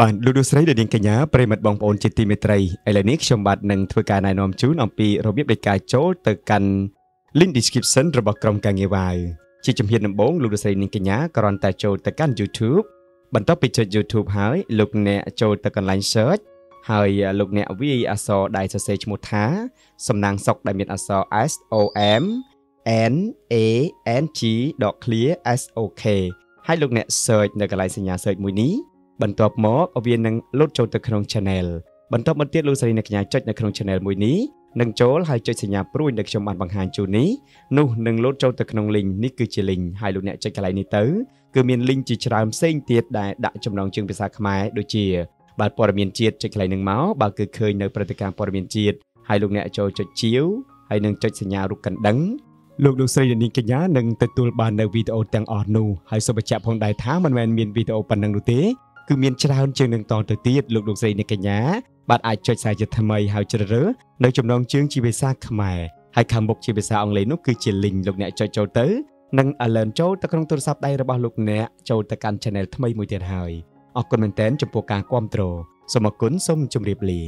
បាទលោកលោកស្រីដែលនាងកញ្ញាប្រិមត្តបងប្អូនជាទីមេត្រីឥឡូវនេះខ្ញុំបាទនឹងធ្វើការណែនាំជូនអំពីរបៀបនៃការចូលទៅកាន់ link description របស់ក្រុមការងារវាយជាជំហានដំបូងលោកលោកស្រីនាងកញ្ញាគ្រាន់តែចូលទៅកាន់ YouTube បន្ទាប់ពីចុច YouTube ហើយលោកអ្នកចូលទៅកន្លែង search ហើយលោកអ្នកវាយអក្សរដែលសរសេរឈ្មោះថាសំណាងសុកដែលមានអក្សរ S O M N A N G .clear S O K ហើយលោកអ្នក search នៅកន្លែងសញ្ញា search មួយនេះ បន្ទាប់មកវានឹងលោតចូលទៅក្នុង channel បន្ទាប់មកទៀតលោកស្រីអ្នកកញ្ញាចុចនៅក្នុង channel មួយនេះនឹងចូលហើយចុចសញ្ញាព្រួយដែលខ្ញុំបានបង្ហាញជូននេះនោះនឹងលោតចូលទៅក្នុង link នេះគឺជា link ហើយលោកអ្នកចុចកន្លែងនេះទៅគឺមាន link ជាច្រើនផ្សេងទៀតដែលដាក់ចំណងជើងភាសាខ្មែរដូចជាបាទព័ត៌មានជាតិចុចកន្លែងនឹងមកបើគឺឃើញនៅព្រឹត្តិការណ៍ព័ត៌មានជាតិហើយលោកអ្នកចូលចុចជាវហើយនឹងចុចសញ្ញារូបកណ្ដឹងលោកលោកស្រីនាងកញ្ញានឹងទទួលបាននៅវីដេអូទាំងអស់នោះហើយសូមបញ្ជាក់ផងដែរថាមិនមែនមានវីដេអូប៉ុណ្ណឹងនោះទេ គឺមានច្រើនជាងនឹងតទៅទៀតលោកលោកស្រីនាងកញ្ញាបាទអាចចុចសារជាថ្មីហើយជ្រើសរើសនៅចំណងជើងជាភាសាខ្មែរហើយខាងមុខជាភាសាអង់គ្លេសនោះគឺជា link លោកអ្នកចុចចូលទៅនឹង alert ចូលទៅក្នុងទូរស័ព្ទដៃរបស់លោកអ្នកចូលទៅកាន់ channel ថ្មីមួយទៀតហើយអរគុណមែនទែនចំពោះការគ្រប់គ្រងសូមអរគុណសូមជម្រាបលា